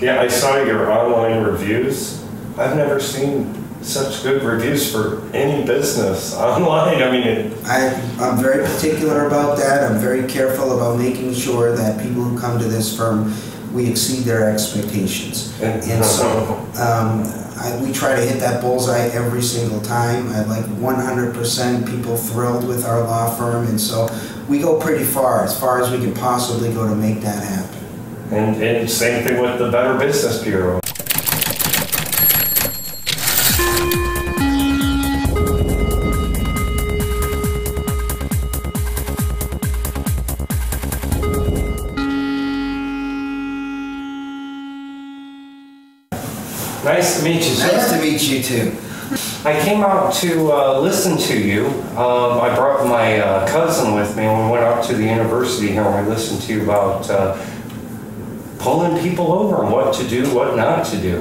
Yeah, I saw your online reviews. I've never seen such good reviews for any business online. I mean, it, I, I'm very particular about that. I'm very careful about making sure that people who come to this firm, we exceed their expectations. And- And so, um, I, we try to hit that bullseye every single time. I'd like 100% people thrilled with our law firm, and so we go pretty far, as far as we can possibly go to make that happen. And, and same thing with the Better Business Bureau. Nice to meet you, sir. Nice to meet you too. I came out to uh, listen to you. Um, I brought my uh, cousin with me and we went out to the university here and we listened to you about uh, pulling people over and what to do, what not to do.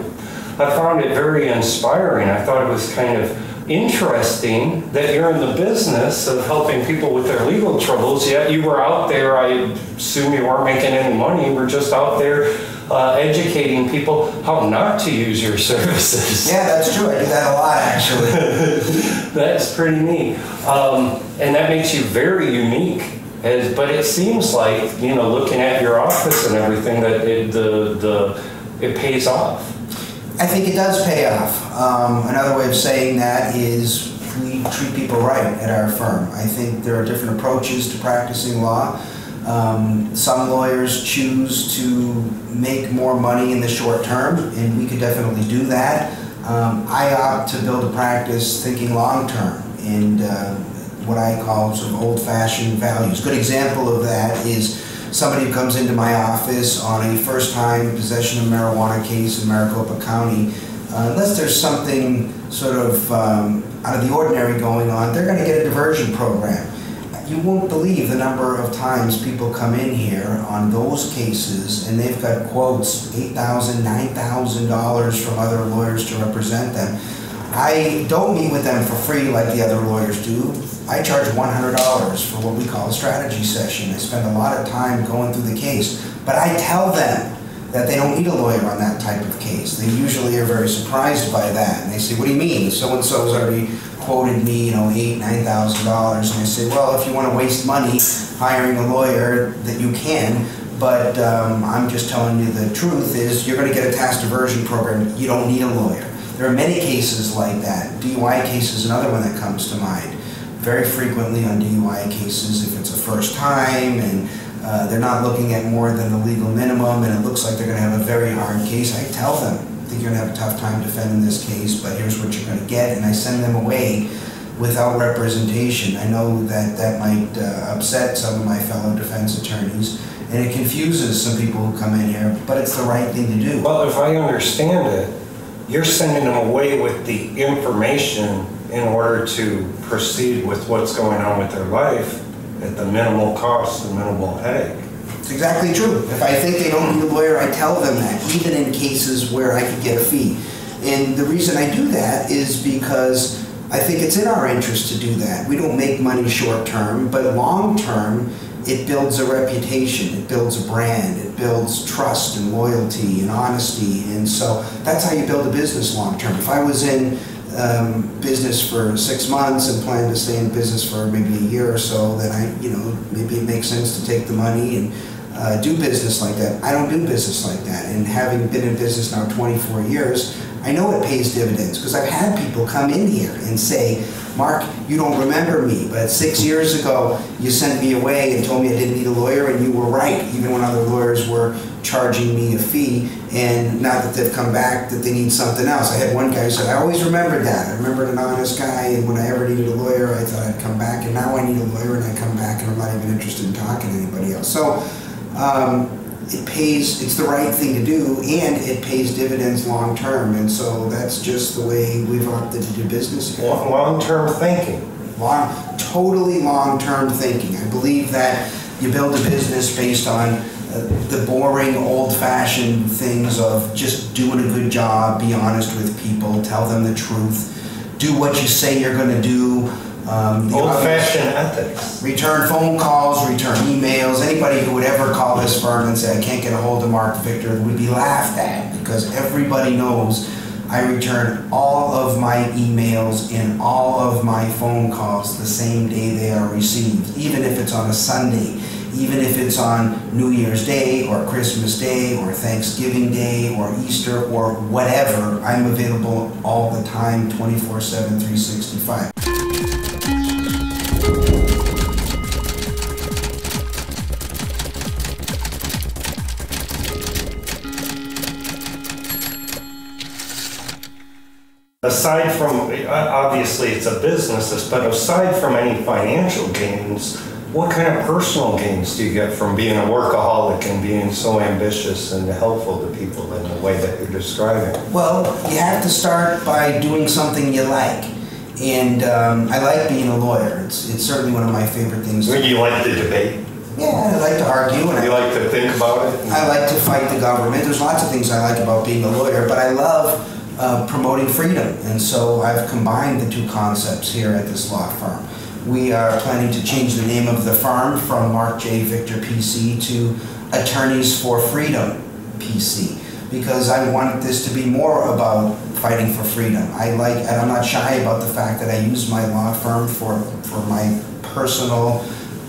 I found it very inspiring. I thought it was kind of interesting that you're in the business of helping people with their legal troubles, yet you were out there, I assume you weren't making any money, you were just out there uh, educating people how not to use your services. Yeah, that's true. I do that a lot, actually. That's pretty neat. Um, and that makes you very unique. But it seems like, you know, looking at your office and everything, that it, the, the, it pays off. I think it does pay off. Um, another way of saying that is we treat people right at our firm. I think there are different approaches to practicing law. Um, some lawyers choose to make more money in the short term, and we could definitely do that. Um, I opt to build a practice thinking long term and uh, what I call of old fashioned values. Good example of that is somebody who comes into my office on a first time possession of marijuana case in Maricopa County. Uh, unless there's something sort of um, out of the ordinary going on, they're going to get a diversion program. You won't believe the number of times people come in here on those cases and they've got quotes $8,000, $9,000 from other lawyers to represent them. I don't meet with them for free like the other lawyers do. I charge $100 for what we call a strategy session. I spend a lot of time going through the case, but I tell them that they don't need a lawyer on that type of case. They usually are very surprised by that, and they say, "What do you mean? So and so's already quoted me, you know, eight, nine thousand dollars." And I say, "Well, if you want to waste money hiring a lawyer, that you can." But um, I'm just telling you the truth is you're going to get a TASC diversion program. You don't need a lawyer. There are many cases like that. DUI case is another one that comes to mind. Very frequently on DUI cases, if it's a first time and uh, they're not looking at more than the legal minimum and it looks like they're going to have a very hard case, I tell them, I think you're going to have a tough time defending this case, but here's what you're going to get, and I send them away without representation. I know that that might uh, upset some of my fellow defense attorneys, and it confuses some people who come in here, but it's the right thing to do. Well, if I understand it, you're sending them away with the information in order to proceed with what's going on with their life at the minimal cost and minimal headache. It's exactly true. If I think they don't need a lawyer, I tell them that, even in cases where I could get a fee. And the reason I do that is because I think it's in our interest to do that. We don't make money short term, but long term, it builds a reputation, it builds a brand, it builds trust and loyalty and honesty. And so that's how you build a business long term. If I was in um, business for six months and plan to stay in business for maybe a year or so, then I, you know, maybe it makes sense to take the money and uh, do business like that. I don't do business like that. And having been in business now 24 years, I know it pays dividends because I've had people come in here and say, Marc, you don't remember me, but six years ago you sent me away and told me I didn't need a lawyer, and you were right, even when other lawyers were charging me a fee. And now that they've come back, that they need something else. I had one guy who said, I always remembered that. I remembered an honest guy, and when I ever needed a lawyer, I thought I'd come back, and now I need a lawyer, and I come back, and I'm not even interested in talking to anybody else. So um, it pays, it's the right thing to do, and it pays dividends long term. And so that's just the way we've opted to do business here. Long- Long-term thinking. Long, totally long-term thinking. I believe that you build a business based on uh, the boring, old-fashioned things of just doing a good job, be honest with people, tell them the truth, do what you say you're going to do, Um, old fashioned ethics. return phone calls, return emails. Anybody who would ever call this firm and say, I can't get a hold of Marc Victor would be laughed at because everybody knows I return all of my emails and all of my phone calls the same day they are received, even if it's on a Sunday, even if it's on New Year's Day or Christmas Day or Thanksgiving Day or Easter or whatever. I'm available all the time, 24 7, 365. Aside from, uh, obviously it's a business, but aside from any financial gains, what kind of personal gains do you get from being a workaholic and being so ambitious and helpful to people in the way that you're describing? Well, you have to start by doing something you like. And um, I like being a lawyer. It's, it's certainly one of my favorite things. Do you like the debate? Yeah, I like to argue and You I, like to think about it? I like to fight the government. There's lots of things I like about being a lawyer, but I love uh, promoting freedom. And so I've combined the two concepts here at this law firm. We are planning to change the name of the firm from Marc J. Victor PC to Attorneys for Freedom PC because I want this to be more about fighting for freedom. I like, and I'm not shy about the fact that I use my law firm for, for my personal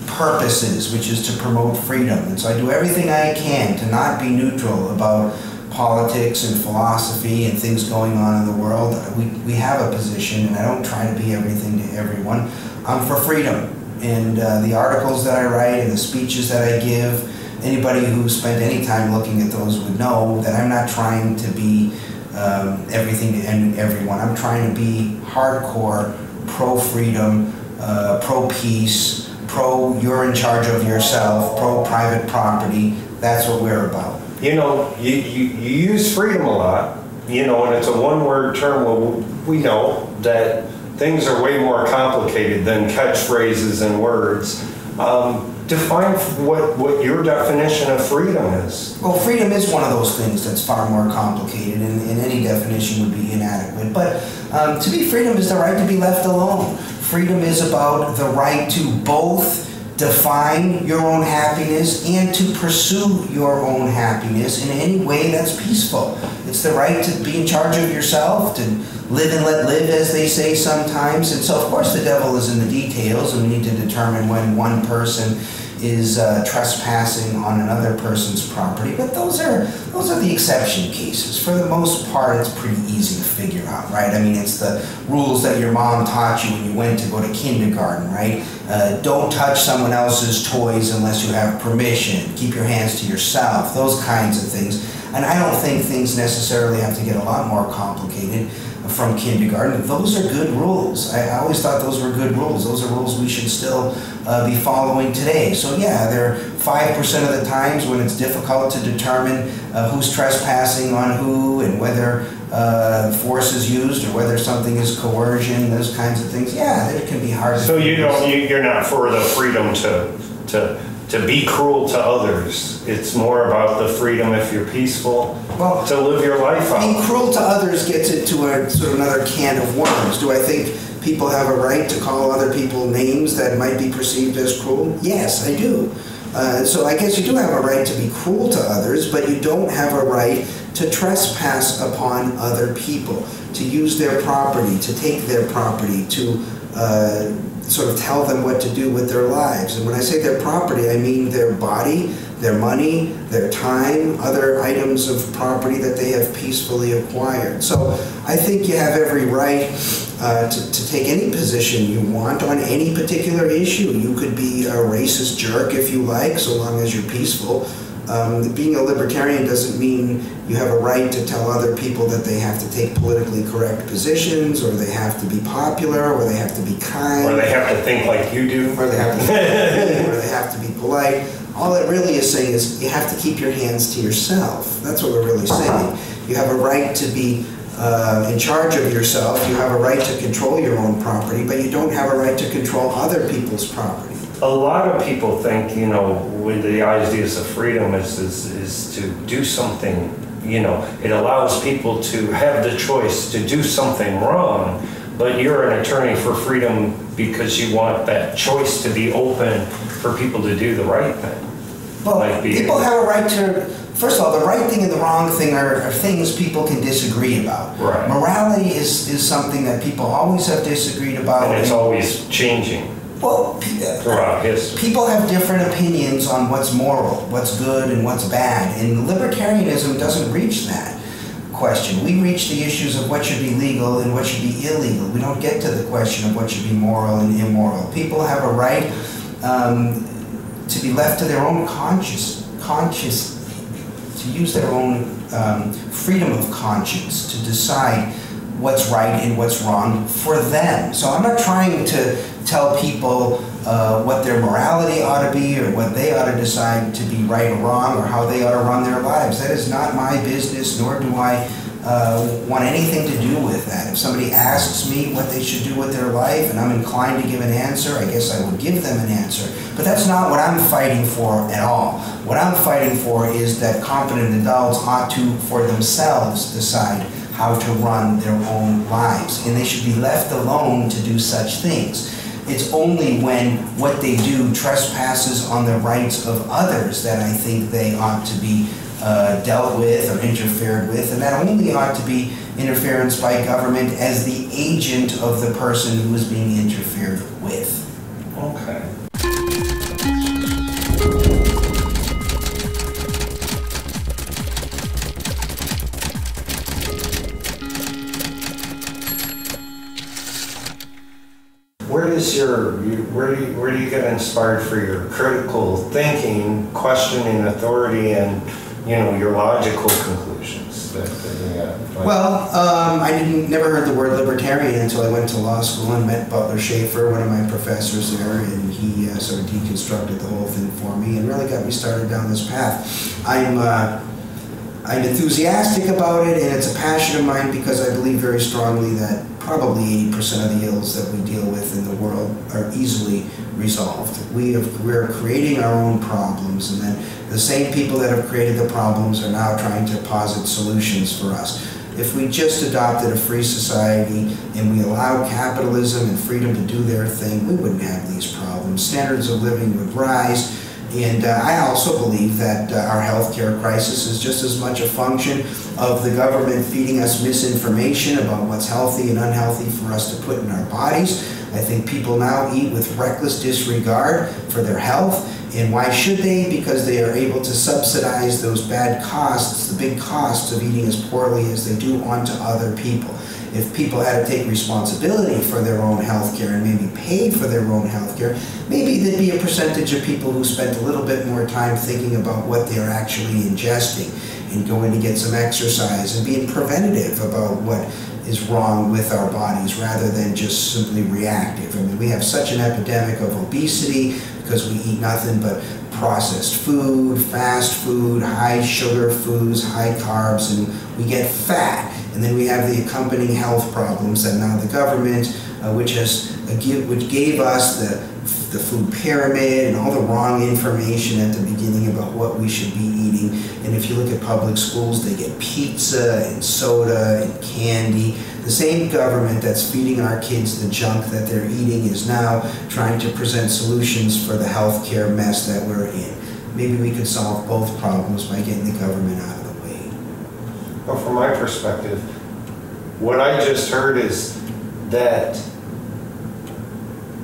purposes, which is to promote freedom. And so I do everything I can to not be neutral about politics and philosophy and things going on in the world. We, we have a position, and I don't try to be everything to everyone. I'm for freedom. And uh, the articles that I write and the speeches that I give, anybody who spent any time looking at those would know that I'm not trying to be um, everything en- everyone. I'm trying to be hardcore pro freedom, uh, pro peace, pro you're in charge of yourself, pro private property. That's what we're about. You know, you, you, you use freedom a lot, you know, and it's a one word term. Well, we know that things are way more complicated than catchphrases and words. Um, define what, what your definition of freedom is. Well, freedom is one of those things that's far more complicated, and, and any definition would be inadequate. But um, to me, freedom is the right to be left alone. Freedom is about the right to both define your own happiness and to pursue your own happiness in any way that's peaceful. It's the right to be in charge of yourself, to live and let live, as they say sometimes. And so, of course, the devil is in the details, and we need to determine when one person is uh, trespassing on another person's property. But those are those are the exception cases. For the most part, it's pretty easy to figure out, right? I mean, it's the rules that your mom taught you when you went to go to kindergarten, right? Uh, don't touch someone else's toys unless you have permission. Keep your hands to yourself. Those kinds of things. And I don't think things necessarily have to get a lot more complicated from kindergarten. Those are good rules. I always thought those were good rules. Those are rules we should still uh, be following today. So yeah, there are five percent of the times when it's difficult to determine uh, who's trespassing on who and whether uh, force is used or whether something is coercion. Those kinds of things. Yeah, it can be hard. So you don't, you, you're not for the freedom to, to, to be cruel to others. It's more about the freedom if you're peaceful, Well, to live your life Being cruel to others gets into a sort of another can of worms. Do I think people have a right to call other people names that might be perceived as cruel? Yes, I do. Uh, so I guess you do have a right to be cruel to others, but you don't have a right to trespass upon other people, to use their property, to take their property, to uh, sort of tell them what to do with their lives. And when I say their property, I mean their body, their money, their time, other items of property that they have peacefully acquired. So I think you have every right uh, to, to take any position you want on any particular issue. You could be a racist jerk if you like, so long as you're peaceful. Um, being a libertarian doesn't mean you have a right to tell other people that they have to take politically correct positions, or they have to be popular, or they have to be kind Or they have to think like you do. or they have to be, or they have to be polite. All it really is saying is you have to keep your hands to yourself. That's what we're really saying. You have a right to be uh, in charge of yourself. You have a right to control your own property, but you don't have a right to control other people's property. A lot of people think, you know, with the ideas of freedom is, is, is to do something, you know, it allows people to have the choice to do something wrong, But you're an attorney for freedom because you want that choice to be open for people to do the right thing. Well, Like people have a right to, first of all, the right thing and the wrong thing are, are things people can disagree about. Right. Morality is, is something that people always have disagreed about. And it's always changing Well, uh, throughout history. people have different opinions on what's moral, what's good, and what's bad, and libertarianism doesn't reach that question. We reach the issues of what should be legal and what should be illegal. We don't get to the question of what should be moral and immoral. People have a right um, to be left to their own conscious, conscious, to use their own um, freedom of conscience to decide what's right and what's wrong for them. So I'm not trying to tell people uh, what their morality ought to be or what they ought to decide to be right or wrong or how they ought to run their lives. That is not my business, nor do I uh, want anything to do with that. If somebody asks me what they should do with their life and I'm inclined to give an answer, I guess I would give them an answer. But that's not what I'm fighting for at all. What I'm fighting for is that competent adults ought to, for themselves, decide how to run their own lives. And they should be left alone to do such things. It's only when what they do trespasses on the rights of others that I think they ought to be uh, dealt with or interfered with. And that only ought to be interference by government as the agent of the person who is being interfered with. Okay. Where does your, you- where do you, where do you get inspired for your critical thinking, questioning authority, and, you know, your logical conclusions? Well, um, I didn't never heard the word libertarian until I went to law school and met Butler Shaffer, one of my professors there, and he uh, sort of deconstructed the whole thing for me and really got me started down this path. I'm uh, I'm enthusiastic about it, and it's a passion of mine because I believe very strongly that probably 80% of the ills that we deal with in the world are easily resolved. We have, we're creating our own problems, and then the same people that have created the problems are now trying to posit solutions for us. If we just adopted a free society and we allowed capitalism and freedom to do their thing, we wouldn't have these problems. Standards of living would rise. And uh, I also believe that uh, our healthcare crisis is just as much a function of the government feeding us misinformation about what's healthy and unhealthy for us to put in our bodies. I think people now eat with reckless disregard for their health. And why should they? Because they are able to subsidize those bad costs, the big costs of eating as poorly as they do onto other people. If people had to take responsibility for their own health care and maybe paid for their own health care, maybe there'd be a percentage of people who spent a little bit more time thinking about what they're actually ingesting and going to get some exercise and being preventative about what is wrong with our bodies rather than just simply reactive. I mean, we have such an epidemic of obesity because we eat nothing but processed food, fast food, high sugar foods, high carbs, and we get fat. And then we have the accompanying health problems that now the government, uh, which has uh, give, which gave us the the food pyramid and all the wrong information at the beginning about what we should be eating. And if you look at public schools, they get pizza and soda and candy. The same government that's feeding our kids the junk that they're eating is now trying to present solutions for the healthcare mess that we're in. Maybe we could solve both problems by getting the government out of the. But from my perspective, what I just heard is that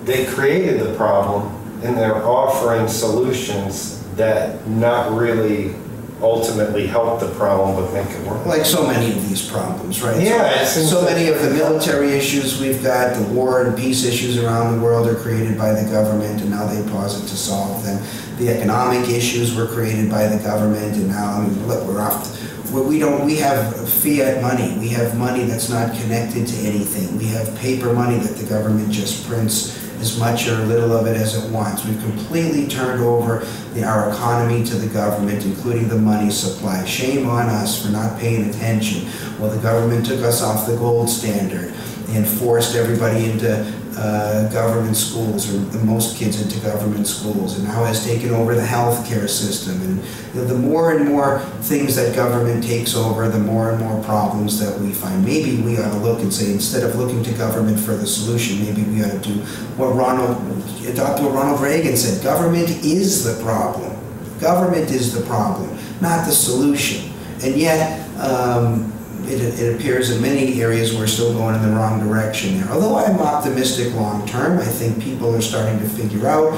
they created the problem and they're offering solutions that not really ultimately help the problem but make it worse. Like so many of these problems, right? Yeah, it seems So many of the military issues we've got, the war and peace issues around the world are created by the government, and now they posit to solve them. The economic issues were created by the government, and now, I mean, look, we're off. We don't. We have fiat money. We have money that's not connected to anything. We have paper money that the government just prints as much or little of it as it wants. We've completely turned over the, our economy to the government, including the money supply. Shame on us for not paying attention. Well, the government took us off the gold standard and forced everybody into uh, government schools, or the most kids into government schools, and now has taken over the healthcare system. And the more and more things that government takes over, the more and more problems that we find. Maybe we ought to look and say, instead of looking to government for the solution, maybe we ought to do what Ronald, adopt what Ronald Reagan said: government is the problem. Government is the problem, not the solution. And yet. Um, it, it, appears in many areas we're still going in the wrong direction there. Although I'm optimistic long term, I think people are starting to figure out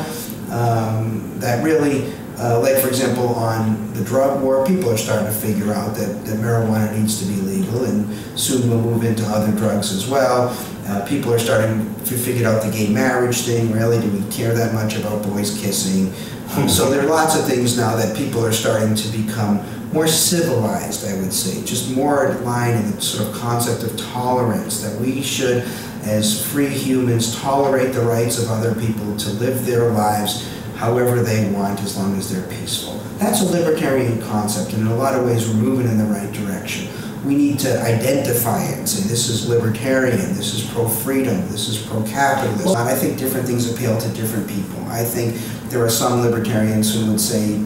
um, that really, uh, like for example, on the drug war, people are starting to figure out that, that marijuana needs to be legal, and soon we'll move into other drugs as well. Uh, people are starting to figure out the gay marriage thing. Really, do we care that much about boys kissing? Um, so there are lots of things now that people are starting to become more civilized, I would say, just more in line in the sort of concept of tolerance, that we should, as free humans, tolerate the rights of other people to live their lives however they want as long as they're peaceful. That's a libertarian concept, and in a lot of ways, we're moving in the right direction. We need to identify it and say this is libertarian, this is pro freedom, this is pro capitalist. I think different things appeal to different people. I think there are some libertarians who would say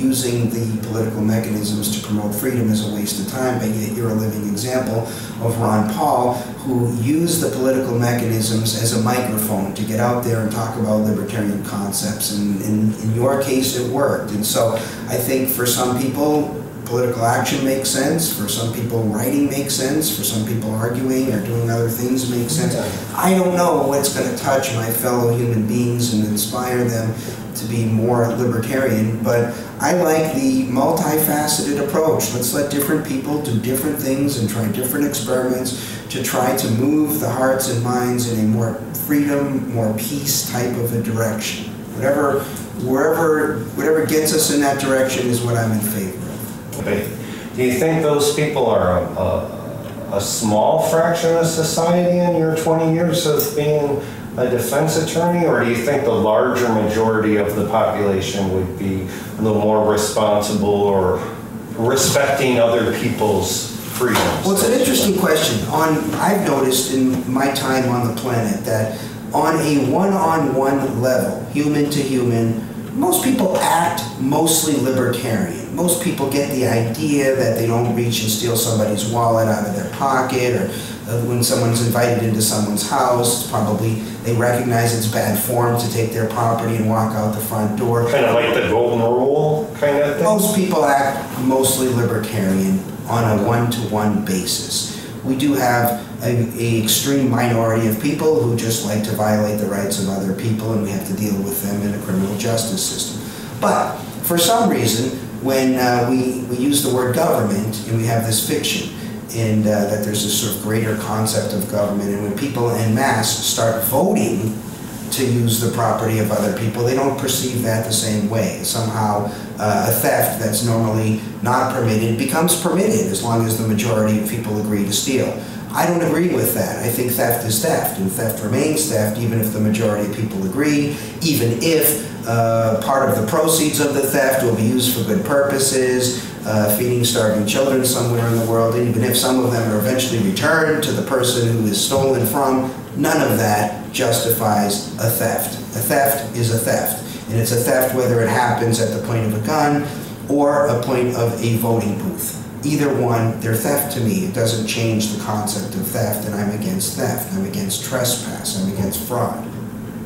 using the political mechanisms to promote freedom is a waste of time, but yet you're a living example of Ron Paul, who used the political mechanisms as a microphone to get out there and talk about libertarian concepts. And in, in your case, it worked. And so I think for some people, political action makes sense. For some people, writing makes sense. For some people, arguing or doing other things makes sense. I don't know what's going to touch my fellow human beings and inspire them to be more libertarian, but I like the multifaceted approach. Let's let different people do different things and try different experiments to try to move the hearts and minds in a more freedom, more peace type of a direction. Whatever, wherever, whatever gets us in that direction is what I'm in favor of. Do you think those people are a, a, a small fraction of society in your 20 years of being a defense attorney, or do you think the larger majority of the population would be a little more responsible or respecting other people's freedoms? Well, it's an interesting question. On I've noticed in my time on the planet that on a one-on-one level, human to human, most people act mostly libertarian. Most people get the idea that they don't reach and steal somebody's wallet out of their pocket or uh, when someone's invited into someone's house, probably they recognize it's bad form to take their property and walk out the front door. Kind of like the golden rule kind of thing? Most people act mostly libertarian on a one-to-one basis. We do have a, a, extreme minority of people who just like to violate the rights of other people and we have to deal with them in a criminal justice system. But for some reason, when uh, we, we use the word government and we have this fiction, and uh, that there's this sort of greater concept of government. And when people en masse start voting to use the property of other people, they don't perceive that the same way. Somehow, uh, a theft that's normally not permitted becomes permitted as long as the majority of people agree to steal. I don't agree with that. I think theft is theft, and theft remains theft even if the majority of people agree, even if uh, part of the proceeds of the theft will be used for good purposes, uh, feeding starving children somewhere in the world, and even if some of them are eventually returned to the person who is stolen from, none of that justifies a theft. A theft is a theft, and it's a theft whether it happens at the point of a gun or a point of a voting booth. Either one, they're theft to me. It doesn't change the concept of theft, and I'm against theft. I'm against trespass. I'm against fraud.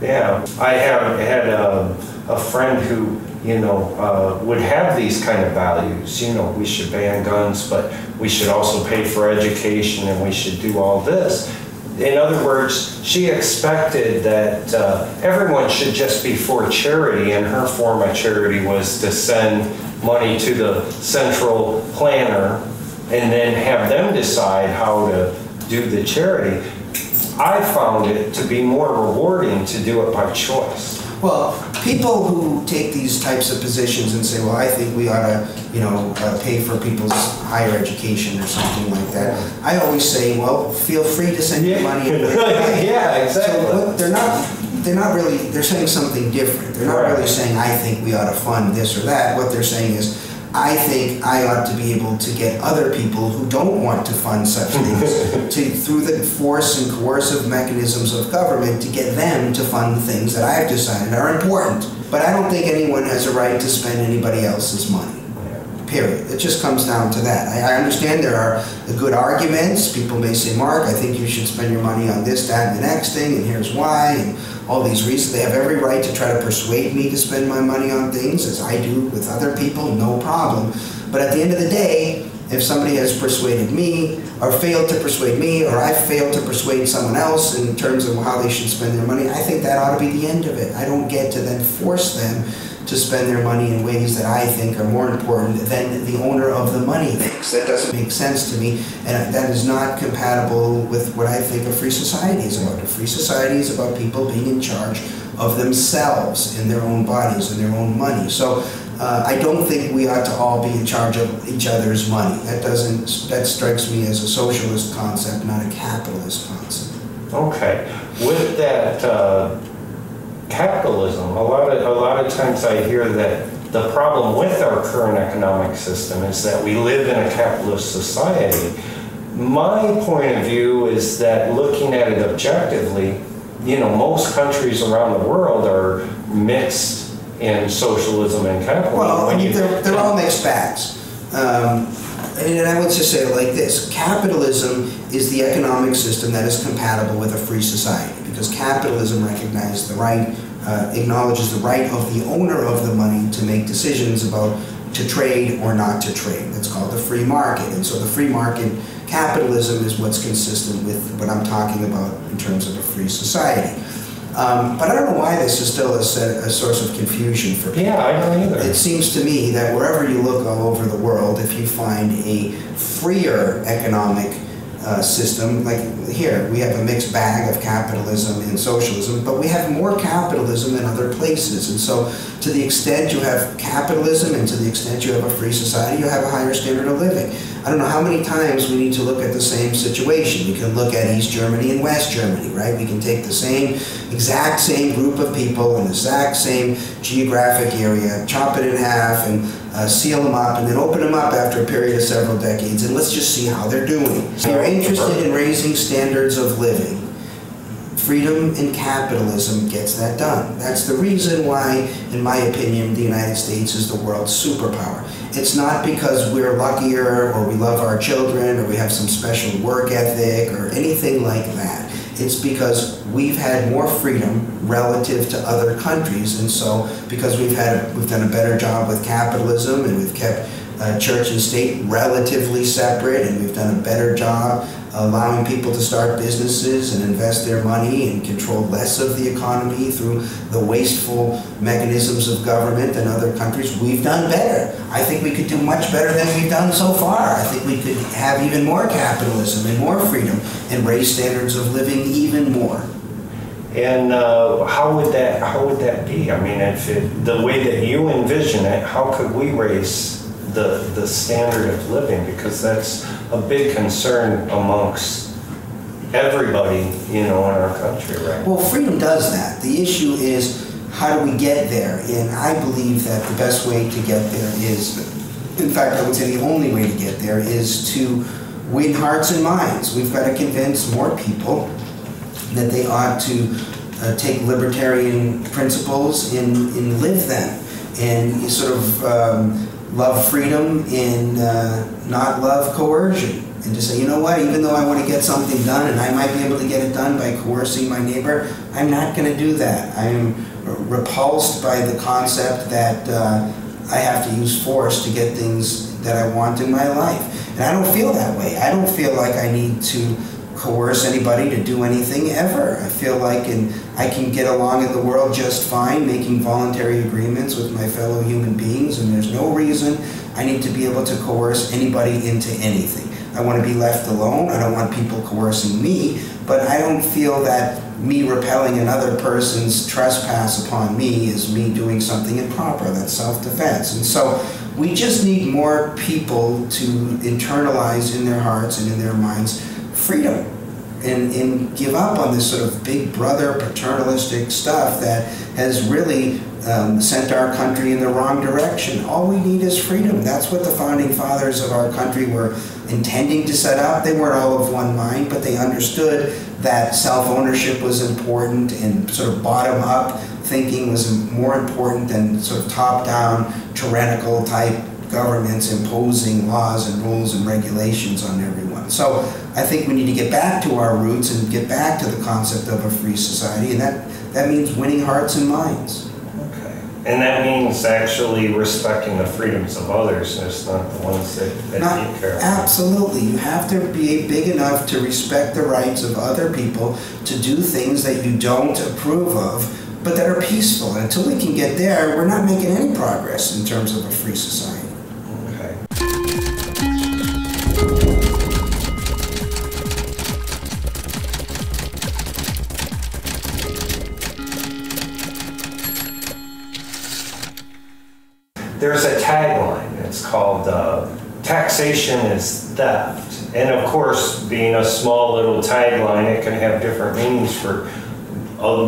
Yeah, I have had a, a friend who you know, uh, would have these kind of values. You know, we should ban guns, but we should also pay for education and we should do all this. In other words, she expected that uh, everyone should just be for charity, and her form of charity was to send money to the central planner and then have them decide how to do the charity. I found it to be more rewarding to do it by choice. Well, people who take these types of positions and say, well, I think we ought to, you know, uh, pay for people's higher education or something like that, I always say, well, feel free to send your money. yeah, exactly. So they're not, they're not really, they're saying something different. They're not right. really saying, I think we ought to fund this or that. What they're saying is, I think I ought to be able to get other people who don't want to fund such things to, through the force and coercive mechanisms of government, to get them to fund things that I've decided are important. But I don't think anyone has a right to spend anybody else's money. Period. It just comes down to that. I, I understand there are good arguments. People may say, Marc, I think you should spend your money on this, that, and the next thing, and here's why. And all these reasons. They have every right to try to persuade me to spend my money on things, as I do with other people, no problem. But at the end of the day, if somebody has persuaded me, or failed to persuade me, or I failed to persuade someone else in terms of how they should spend their money, I think that ought to be the end of it. I don't get to then force them to spend their money in ways that I think are more important than the owner of the money thinks. That doesn't make sense to me, and that is not compatible with what I think a free society is about. A free society is about people being in charge of themselves in their own bodies and their own money. So uh, I don't think we ought to all be in charge of each other's money. That doesn't. That strikes me as a socialist concept, not a capitalist concept. Okay, with that. Uh capitalism. A lot of a lot of times I hear that the problem with our current economic system is that we live in a capitalist society. My point of view is that looking at it objectively, you know, most countries around the world are mixed in socialism and capitalism. Well, I mean, they're, they're all mixed bags. Um, and I would just say it like this capitalism is the economic system that is compatible with a free society because capitalism recognizes the right, uh, acknowledges the right of the owner of the money to make decisions about to trade or not to trade. That's called the free market. And so the free market capitalism is what's consistent with what I'm talking about in terms of a free society. Um, but I don't know why this is still a, a, source of confusion for people. Yeah, I don't either. It seems to me that wherever you look all over the world, if you find a freer economic uh, system, like here, we have a mixed bag of capitalism and socialism, but we have more capitalism than other places. And so, to the extent you have capitalism and to the extent you have a free society, you have a higher standard of living. I don't know how many times we need to look at the same situation. We can look at East Germany and West Germany, right? We can take the same, exact same group of people in the exact same geographic area, chop it in half, and uh, seal them up, and then open them up after a period of several decades, and let's just see how they're doing. So you're interested in raising standards of living. Freedom and capitalism gets that done. That's the reason why, in my opinion, the United States is the world's superpower. It's not because we're luckier or we love our children or we have some special work ethic or anything like that. It's because we've had more freedom relative to other countries, and so because we've had we've done a better job with capitalism and we've kept uh, church and state relatively separate, and we've done a better job allowing people to start businesses and invest their money and control less of the economy through the wasteful mechanisms of government than other countries. We've done better. I think we could do much better than we've done so far. I think we could have even more capitalism and more freedom and raise standards of living even more. And uh, how would that how would that be? I mean, if it, the way that you envision it, how could we raise the the standard of living? Because that's a big concern amongst everybody, you know, in our country, right? now. Well, freedom does that. The issue is how do we get there? And I believe that the best way to get there is, in fact, I would say the only way to get there is to win hearts and minds. We've got to convince more people that they ought to uh, take libertarian principles and, and live them and sort of um, love freedom and uh, not love coercion. And to say, you know what, even though I want to get something done and I might be able to get it done by coercing my neighbor, I'm not going to do that. I'm repulsed by the concept that uh, I have to use force to get things that I want in my life. And I don't feel that way. I don't feel like I need to coerce anybody to do anything ever. I feel like and I can get along in the world just fine making voluntary agreements with my fellow human beings and there's no reason I need to be able to coerce anybody into anything. I want to be left alone. I don't want people coercing me, but I don't feel that me repelling another person's trespass upon me is me doing something improper. That's self-defense. And so we just need more people to internalize in their hearts and in their minds freedom and, and give up on this sort of big brother paternalistic stuff that has really um, sent our country in the wrong direction. All we need is freedom. That's what the founding fathers of our country were intending to set up. They weren't all of one mind, but they understood that self ownership was important and sort of bottom up thinking was more important than sort of top down, tyrannical type governments imposing laws and rules and regulations on everyone. So I think we need to get back to our roots and get back to the concept of a free society, and that, that means winning hearts and minds. Okay. And that means actually respecting the freedoms of others, and it's not the ones that, that Not- you care about. Absolutely. You have to be big enough to respect the rights of other people to do things that you don't approve of, but that are peaceful. And until we can get there, we're not making any progress in terms of a free society. Taxation is Theft. And of course, being a small little tagline, it can have different meanings for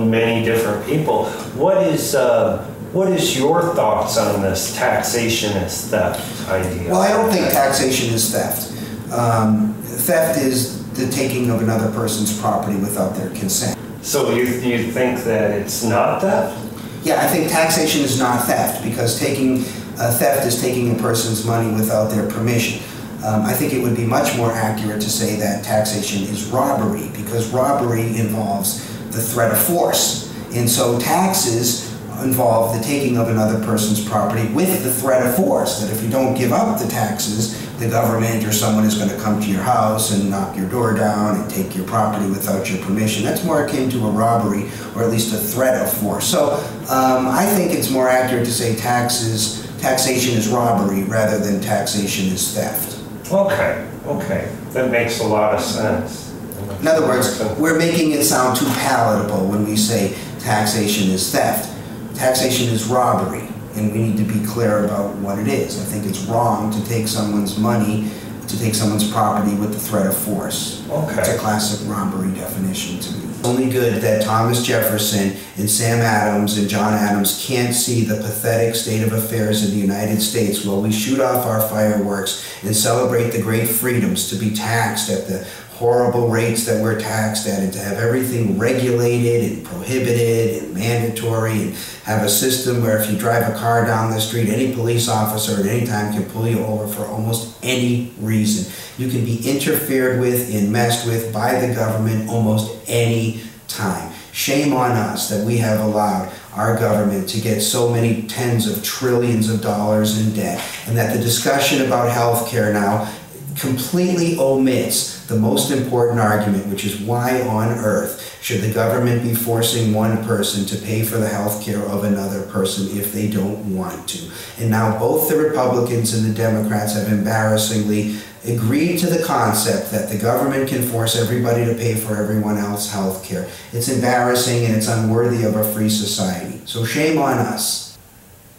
many different people. What is, uh, what is your thoughts on this taxation is theft idea? Well, I don't think taxation is theft. Um, theft is the taking of another person's property without their consent. So you, you think that it's not theft? Yeah, I think taxation is not theft because taking uh, theft is taking a person's money without their permission. Um, I think it would be much more accurate to say that taxation is robbery because robbery involves the threat of force. And so taxes involve the taking of another person's property with the threat of force. That if you don't give up the taxes, the government or someone is going to come to your house and knock your door down and take your property without your permission. That's more akin to a robbery or at least a threat of force. So um, I think it's more accurate to say taxes, taxation is robbery rather than taxation is theft. Okay, okay, that makes a lot of sense. In other words, we're making it sound too palatable when we say taxation is theft. Taxation is robbery, and we need to be clear about what it is. I think it's wrong to take someone's money, to take someone's property with the threat of force. It's a classic robbery definition to me. It's Only good that Thomas Jefferson and Sam Adams and John Adams can't see the pathetic state of affairs in the United States while we shoot off our fireworks and celebrate the great freedoms to be taxed at the horrible rates that we're taxed at and to have everything regulated and prohibited and mandatory and have a system where if you drive a car down the street, any police officer at any time can pull you over for almost any reason. You can be interfered with and messed with by the government almost any time. Shame on us that we have allowed our government to get so many tens of trillions of dollars in debt and that the discussion about health care now completely omits the most important argument, which is why on earth should the government be forcing one person to pay for the health care of another person if they don't want to? And now both the Republicans and the Democrats have embarrassingly agreed to the concept that the government can force everybody to pay for everyone else's health care. It's embarrassing and it's unworthy of a free society. So shame on us.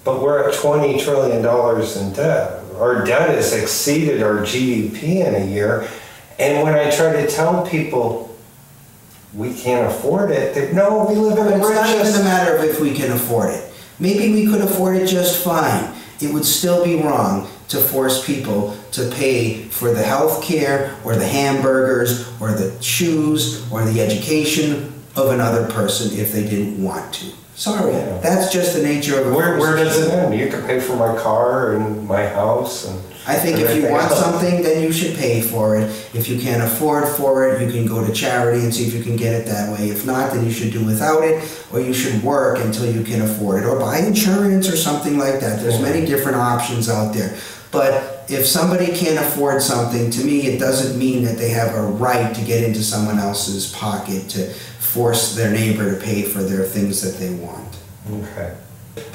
but we're at twenty trillion dollars in debt. Our debt has exceeded our GDP in a year. And when I try to tell people we can't afford it, they, no, we live in the it's not even a matter of if we can afford it. Maybe we could afford it just fine. It would still be wrong to force people to pay for the health care or the hamburgers or the shoes or the education of another person if they didn't want to. Sorry, Yeah. that's just the nature of Where, where does it end? You could pay for my car and my house and. I think if you want else. something, then you should pay for it. If you can't afford for it, you can go to charity and see if you can get it that way. If not, then you should do without it, or you should work until you can afford it, or buy insurance or something like that. There's many different options out there. But if somebody can't afford something, to me, it doesn't mean that they have a right to get into someone else's pocket to force their neighbor to pay for their things that they want. Okay.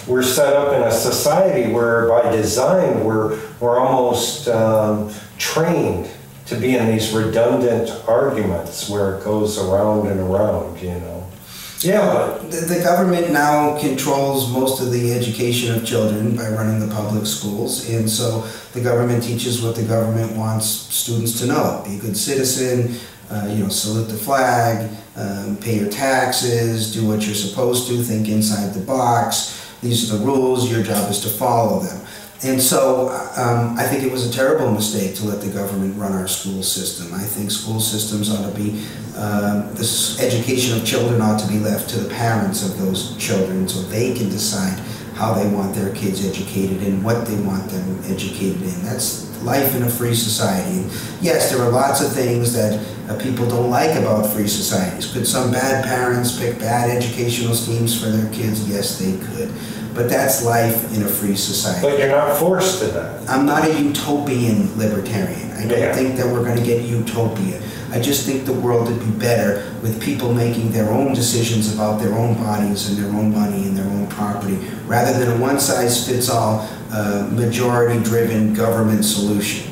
We're set up in a society where by design, we're, we're almost um, trained to be in these redundant arguments where it goes around and around, you know? Yeah, The, the government now controls most of the education of children by running the public schools, and so the government teaches what the government wants students to know: be a good citizen, uh, you know, salute the flag, um, pay your taxes, do what you're supposed to, think inside the box. These are the rules, your job is to follow them. And so um, I think it was a terrible mistake to let the government run our school system. I think school systems ought to be, uh, education of children ought to be left to the parents of those children so they can decide how they want their kids educated and what they want them educated in. That's life in a free society. And yes, there are lots of things that uh, people don't like about free societies. Could some bad parents pick bad educational schemes for their kids? Yes, they could. But that's life in a free society. But you're not forced to that. I'm not a utopian libertarian. I don't Yeah. think that we're going to get utopia. I just think the world would be better with people making their own decisions about their own bodies and their own money and their own property, rather than a one-size-fits-all, uh, majority-driven government solution.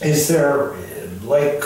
Is there like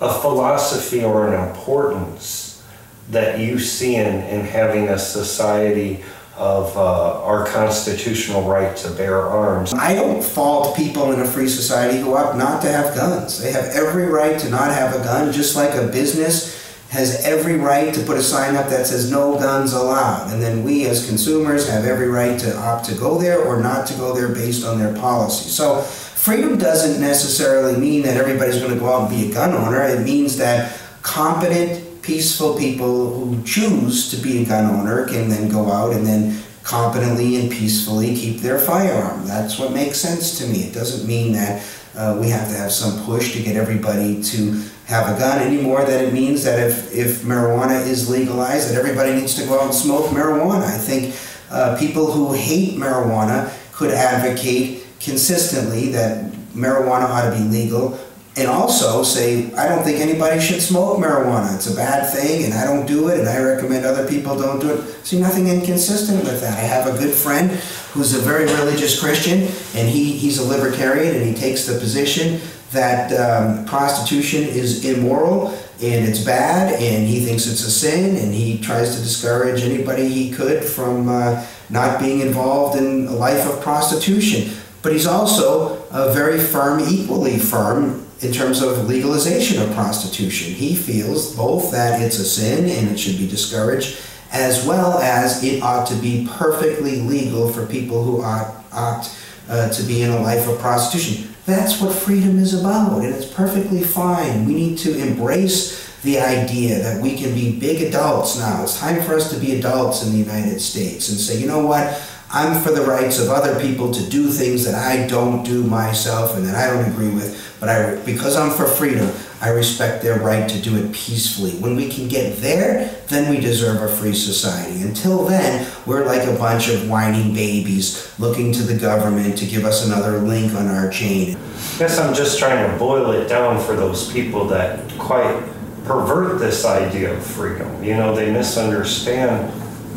a philosophy or an importance that you see in, in having a society of uh, our constitutional right to bear arms? I don't fault people in a free society who opt not to have guns. They have every right to not have a gun, just like a business has every right to put a sign up that says no guns allowed. And then we as consumers have every right to opt to go there or not to go there based on their policy. So freedom doesn't necessarily mean that everybody's going to go out and be a gun owner. It means that competent, peaceful people who choose to be a gun owner can then go out and then competently and peacefully keep their firearm. That's what makes sense to me. It doesn't mean that uh, we have to have some push to get everybody to have a gun anymore than it means that if, if marijuana is legalized, that everybody needs to go out and smoke marijuana. I think uh, people who hate marijuana could advocate consistently that marijuana ought to be legal and also say, I don't think anybody should smoke marijuana. It's a bad thing and I don't do it and I recommend other people don't do it. See nothing inconsistent with that. I have a good friend who's a very religious Christian and he, he's a libertarian and he takes the position that um, prostitution is immoral and it's bad and he thinks it's a sin and he tries to discourage anybody he could from uh, not being involved in a life of prostitution. But he's also a very firm, equally firm in terms of legalization of prostitution. He feels both that it's a sin and it should be discouraged, as well as it ought to be perfectly legal for people who ought, ought uh, to be in a life of prostitution. That's what freedom is about, and it's perfectly fine. We need to embrace the idea that we can be big adults now. It's time for us to be adults in the United States and say, you know what? I'm for the rights of other people to do things that I don't do myself and that I don't agree with. But I, because I'm for freedom, I respect their right to do it peacefully. When we can get there, then we deserve a free society. Until then, we're like a bunch of whining babies looking to the government to give us another link on our chain. guess I'm just trying to boil it down for those people that quite pervert this idea of freedom. You know, they misunderstand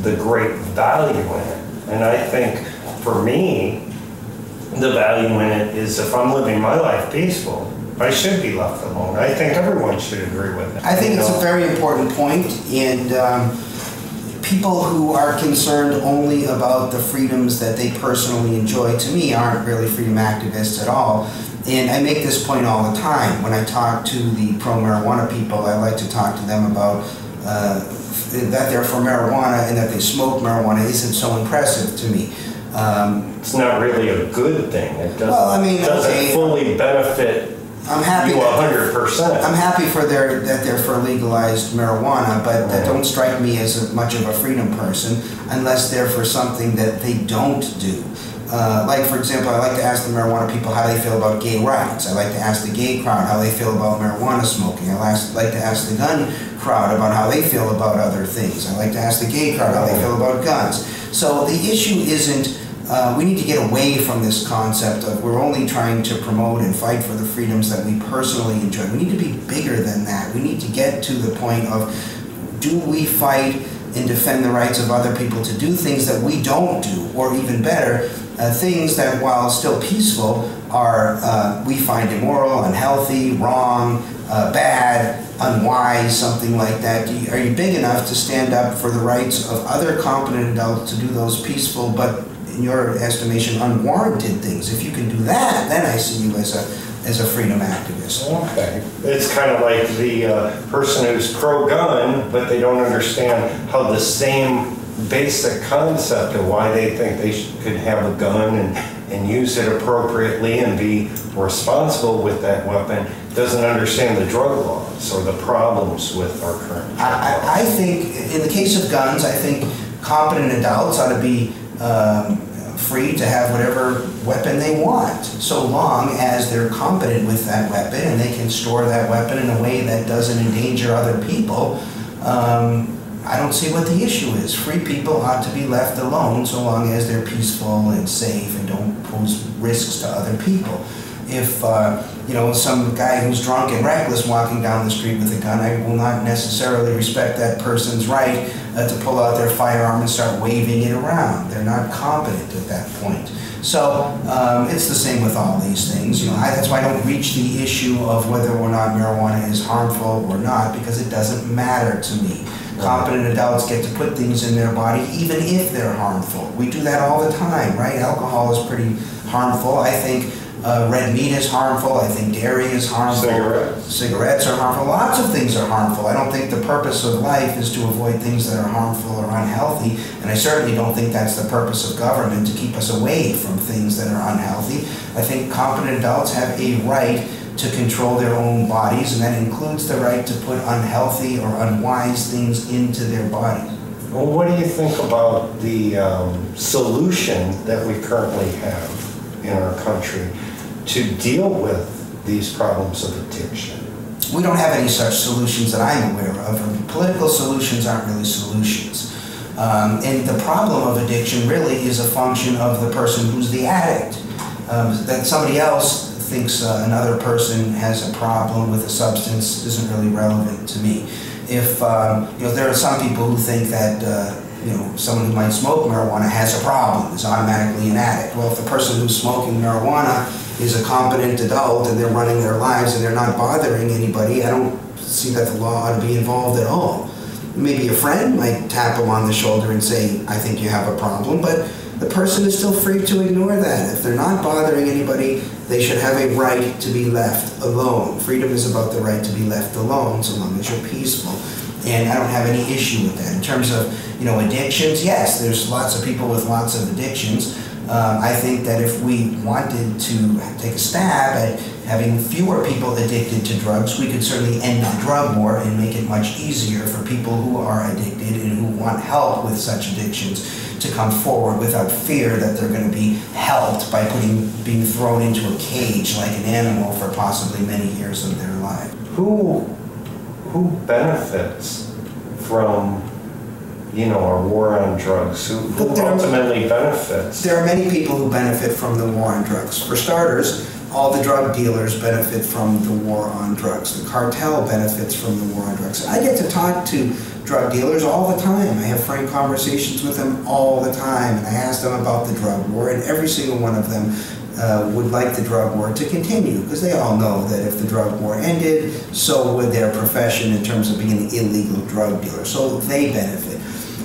the great value in it. And I think for me, the value in it is if I'm living my life peaceful, I should be left alone. I think everyone should agree with it. I think it's know? a very important point, and um, people who are concerned only about the freedoms that they personally enjoy, to me, aren't really freedom activists at all. And I make this point all the time. When I talk to the pro marijuana people, I like to talk to them about uh, that they're for marijuana and that they smoke marijuana isn't so impressive to me. Um, It's not really a good thing. It doesn't, Well, I mean, doesn't okay. fully benefit I'm happy you hundred percent. I'm happy for their that they're for legalized marijuana, but that don't strike me as a, much of a freedom person unless they're for something that they don't do. Uh, like for example, I like to ask the marijuana people how they feel about gay rights. I like to ask the gay crowd how they feel about marijuana smoking. I like to ask the gun crowd about how they feel about other things. I like to ask the gay crowd how they feel about guns. So the issue isn't uh, we need to get away from this concept of we're only trying to promote and fight for the freedoms that we personally enjoy. We need to be bigger than that. We need to get to the point of do we fight and defend the rights of other people to do things that we don't do, or even better, uh, things that while still peaceful are uh, we find immoral, unhealthy, wrong, uh, bad, unwise, something like that. You- Are you big enough to stand up for the rights of other competent adults to do those peaceful but in your estimation, unwarranted things. If you can do that, then I see you as a, as a freedom activist. Okay. It's kind of like the uh, person who's pro-gun, but they don't understand how the same basic concept of why they think they should, could have a gun and, and use it appropriately and be responsible with that weapon doesn't understand the drug laws or the problems with our current. I, I, think, in the case of guns, I think competent adults ought to be um, free to have whatever weapon they want, so long as they're competent with that weapon and they can store that weapon in a way that doesn't endanger other people. Um, I don't see what the issue is. Free people ought to be left alone so long as they're peaceful and safe and don't pose risks to other people. If uh, you know some guy who's drunk and reckless walking down the street with a gun, I will not necessarily respect that person's right uh, to pull out their firearm and start waving it around. They're not competent at that point. So um, it's the same with all these things. You know, I, that's why I don't reach the issue of whether or not marijuana is harmful or not because it doesn't matter to me. Competent adults get to put things in their body even if they're harmful. We do that all the time, right? Alcohol is pretty harmful. I think uh, red meat is harmful. I think dairy is harmful. Cigarettes. Cigarettes are harmful. Lots of things are harmful. I don't think the purpose of life is to avoid things that are harmful or unhealthy. And I certainly don't think that's the purpose of government, to keep us away from things that are unhealthy. I think competent adults have a right to control their own bodies, and that includes the right to put unhealthy or unwise things into their bodies. Well, what do you think about the um, solution that we currently have in our country to deal with these problems of addiction? We don't have any such solutions that I'm aware of. Political solutions aren't really solutions. Um, and the problem of addiction really is a function of the person who's the addict. Um, that somebody else thinks uh, another person has a problem with a substance isn't really relevant to me. If um, you know, there are some people who think that uh, you know someone who might smoke marijuana has a problem, is automatically an addict. Well, if the person who's smoking marijuana is a competent adult and they're running their lives and they're not bothering anybody, I don't see that the law ought to be involved at all. Maybe a friend might tap them on the shoulder and say, "I think you have a problem," but the person is still free to ignore that. If they're not bothering anybody, they should have a right to be left alone. Freedom is about the right to be left alone so long as you're peaceful. And I don't have any issue with that. In terms of, you know, addictions, yes, there's lots of people with lots of addictions. Um, I think that if we wanted to take a stab at having fewer people addicted to drugs, we could certainly end the drug war and make it much easier for people who are addicted and who want help with such addictions to come forward without fear that they're going to be helped by putting, being thrown into a cage like an animal for possibly many years of their life. Who, who benefits from, you know, our war on drugs? Who, who there are- ultimately benefits? There are many people who benefit from the war on drugs. For starters, all the drug dealers benefit from the war on drugs. The cartel benefits from the war on drugs. I get to talk to drug dealers all the time. I have frank conversations with them all the time, and I ask them about the drug war, and every single one of them uh, would like the drug war to continue because they all know that if the drug war ended, so would their profession in terms of being an illegal drug dealer. So they benefit.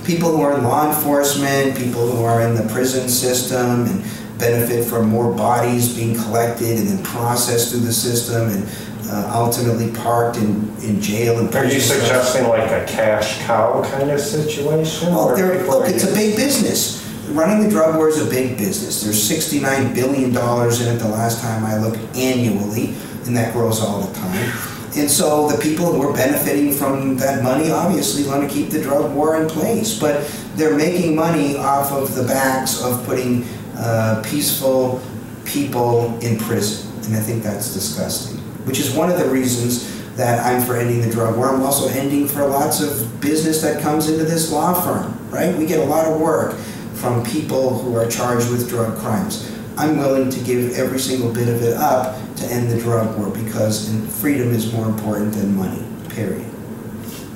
People who are in law enforcement, people who are in the prison system, and benefit from more bodies being collected and then processed through the system and uh, ultimately parked in, in jail and Are you suggesting like a cash cow kind of situation? Well, look, it's a big business. Running the drug war is a big business. There's $69 billion in it the last time I looked annually, and that grows all the time. And so the people who are benefiting from that money obviously want to keep the drug war in place, but they're making money off of the backs of putting uh, peaceful people in prison. And I think that's disgusting, which is one of the reasons that I'm for ending the drug war. I'm also ending for lots of business that comes into this law firm, right? We get a lot of work from people who are charged with drug crimes. I'm willing to give every single bit of it up to end the drug war because freedom is more important than money, period.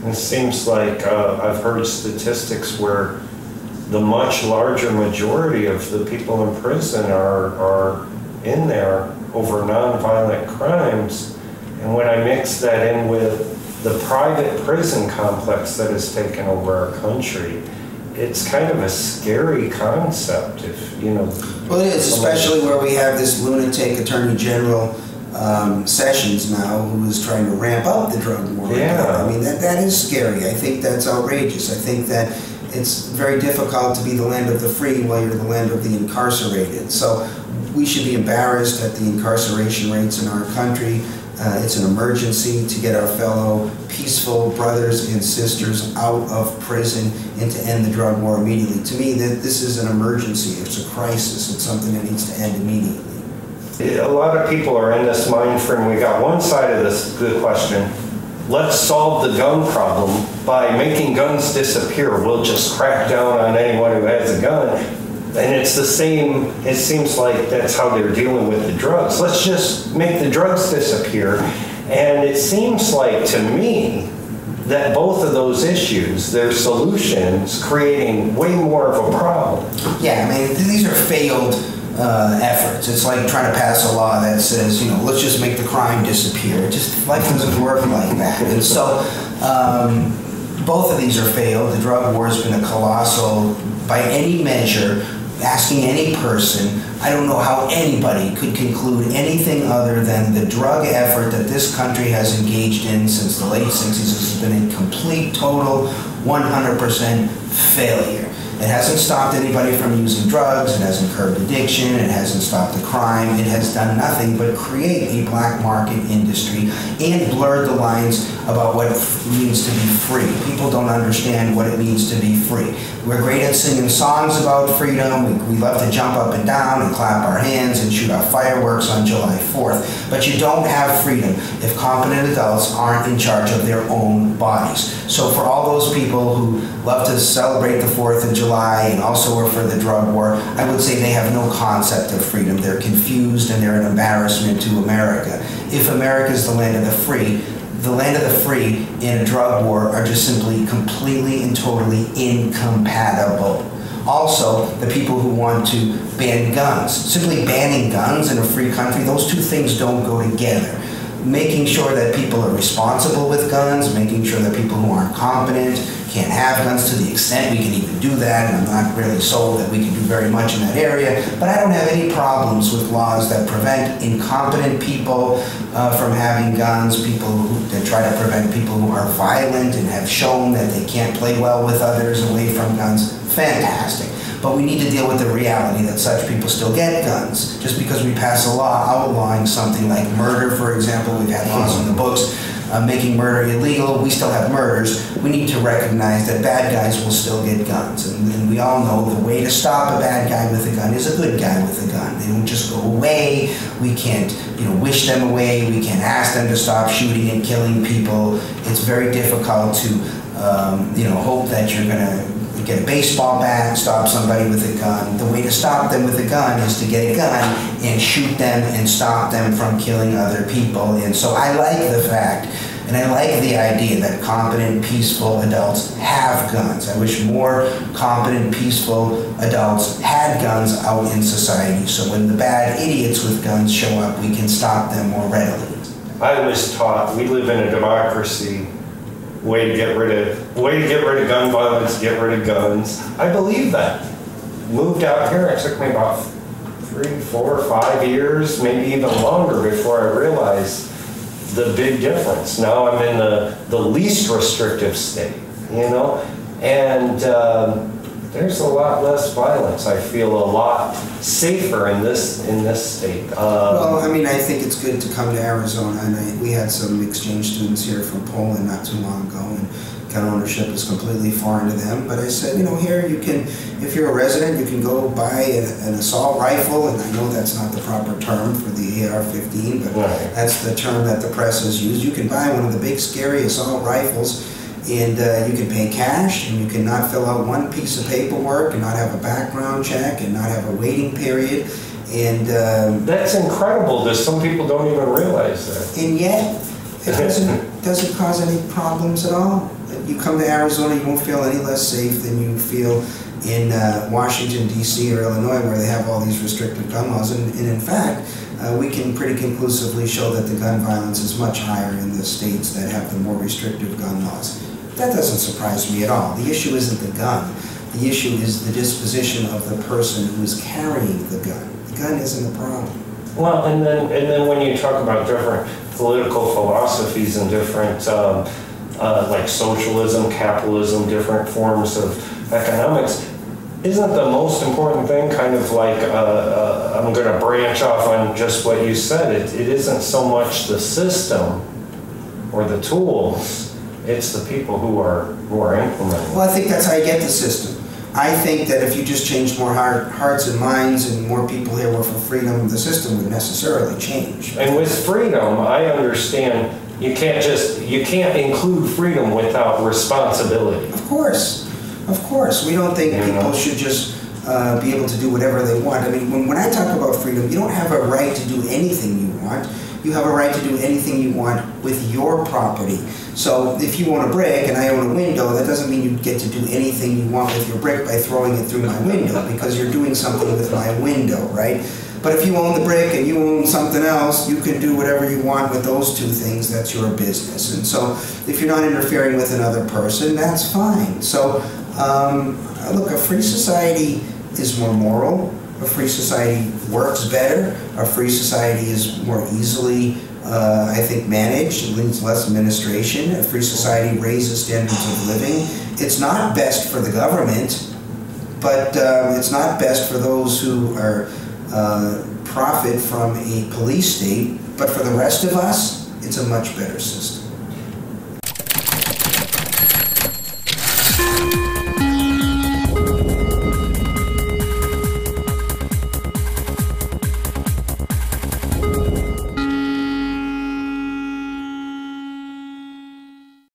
It seems like uh, I've heard statistics where the much larger majority of the people in prison are, are in there over nonviolent crimes. And when I mix that in with the private prison complex that has taken over our country, it's kind of a scary concept if, you know. Well, it is, especially where we have this lunatic Attorney General um, Sessions now who is trying to ramp up the drug war. Yeah. I mean, that, that is scary. I think that's outrageous. I think that it's very difficult to be the land of the free while you're the land of the incarcerated. So we should be embarrassed at the incarceration rates in our country. Uh, it's an emergency to get our fellow peaceful brothers and sisters out of prison and to end the drug war immediately. To me, that this is an emergency. It's a crisis. It's something that needs to end immediately. A lot of people are in this mind frame. We got one side of this good question. Let's solve the gun problem by making guns disappear. We'll just crack down on anyone who has a gun. And it's the same, it seems like that's how they're dealing with the drugs. Let's just make the drugs disappear. And it seems like to me that both of those issues, their solutions, creating way more of a problem. Yeah, I mean, these are failed uh, efforts. It's like trying to pass a law that says, you know, let's just make the crime disappear. It just life doesn't work like that. And so, um, both of these are failed. The drug war has been a colossal, by any measure, asking any person, I don't know how anybody could conclude anything other than the drug effort that this country has engaged in since the late 60s has been a complete, total, 100% failure. It hasn't stopped anybody from using drugs, it hasn't curbed addiction, it hasn't stopped the crime, it has done nothing but create a black market industry and blurred the lines about what it means to be free. People don't understand what it means to be free. We're great at singing songs about freedom, we, we love to jump up and down and clap our hands and shoot off fireworks on July 4th, but you don't have freedom if competent adults aren't in charge of their own bodies. So for all those people who love to celebrate the 4th of July, and also are for the drug war, I would say they have no concept of freedom. They're confused and they're an embarrassment to America. If America is the land of the free, the land of the free in a drug war are just simply completely and totally incompatible. Also, the people who want to ban guns, simply banning guns in a free country, those two things don't go together making sure that people are responsible with guns, making sure that people who aren't competent can't have guns to the extent we can even do that, and I'm not really sold that we can do very much in that area, but I don't have any problems with laws that prevent incompetent people uh, from having guns, people who, that try to prevent people who are violent and have shown that they can't play well with others away from guns. Fantastic. But we need to deal with the reality that such people still get guns. Just because we pass a law outlawing something like murder, for example, we've had laws in the books uh, making murder illegal, we still have murders. We need to recognize that bad guys will still get guns. And, and, we all know the way to stop a bad guy with a gun is a good guy with a gun. They don't just go away. We can't you know, wish them away. We can't ask them to stop shooting and killing people. It's very difficult to um, you know, hope that you're going to get a baseball bat, stop somebody with a gun. The way to stop them with a gun is to get a gun and shoot them and stop them from killing other people. And so I like the fact and I like the idea that competent, peaceful adults have guns. I wish more competent, peaceful adults had guns out in society so when the bad idiots with guns show up, we can stop them more readily. I was taught we live in a democracy way to get rid of way to get rid of gun violence, get rid of guns. I believe that. Moved out here, it took me about three, four, five years, maybe even longer before I realized the big difference. Now I'm in the, the least restrictive state, you know? And um, there's a lot less violence. I feel a lot safer in this in this state. Um, well, I mean, I think it's good to come to Arizona, and I, we had some exchange students here from Poland not too long ago, and gun ownership is completely foreign to them. But I said, you know, here you can, if you're a resident, you can go buy an, an assault rifle, and I know that's not the proper term for the AR-15, but right. that's the term that the press has used. You can buy one of the big, scary assault rifles and uh, you can pay cash and you cannot fill out one piece of paperwork and not have a background check and not have a waiting period. And um, that's incredible that some people don't even realize that. And yet it doesn't doesn't cause any problems at all. You come to arizona you won't feel any less safe than you feel in uh, washington d.c or illinois where they have all these restrictive gun laws. And, and in fact uh, we can pretty conclusively show that the gun violence is much higher in the states that have the more restrictive gun laws that doesn't surprise me at all. The issue isn't the gun. The issue is the disposition of the person who is carrying the gun. The gun isn't a problem. Well, and then, and then when you talk about different political philosophies and different, um, uh, like socialism, capitalism, different forms of economics, isn't the most important thing kind of like, uh, uh, I'm gonna branch off on just what you said, it, it isn't so much the system or the tools, it's the people who are, who are implementing. Well, I think that's how you get the system. I think that if you just change more heart, hearts and minds and more people here were for freedom, the system would necessarily change. And with freedom, I understand you can't just, you can't include freedom without responsibility. Of course, of course. We don't think You people know? should just uh, be able to do whatever they want. I mean, when, when I talk about freedom, you don't have a right to do anything you want. You have a right to do anything you want with your property. So if you own a brick and I own a window, that doesn't mean you get to do anything you want with your brick by throwing it through my window because you're doing something with my window, right? But if you own the brick and you own something else, you can do whatever you want with those two things. That's your business. And so if you're not interfering with another person, that's fine. So um, look, a free society is more moral. A free society works better. A free society is more easily, uh, I think, managed. It needs less administration. A free society raises standards of living. It's not best for the government, but um, it's not best for those who are uh, profit from a police state. But for the rest of us, it's a much better system.